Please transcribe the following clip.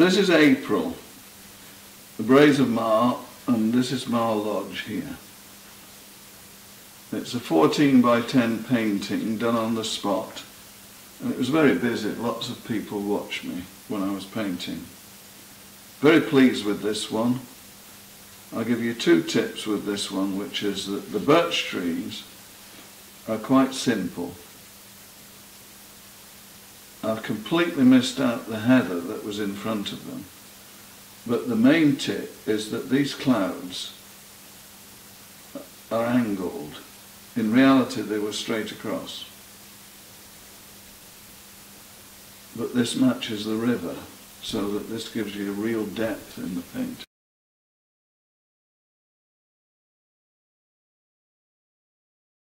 This is April, the Braes of Mar, and this is Mar Lodge here. It's a 14 by 10 painting done on the spot, and it was very busy. Lots of people watched me when I was painting. Very pleased with this one. I'll give you two tips with this one, which is that the birch trees are quite simple. I've completely missed out the heather that was in front of them. But the main tip is that these clouds are angled. In reality, they were straight across. But this matches the river, so that this gives you a real depth in the paint.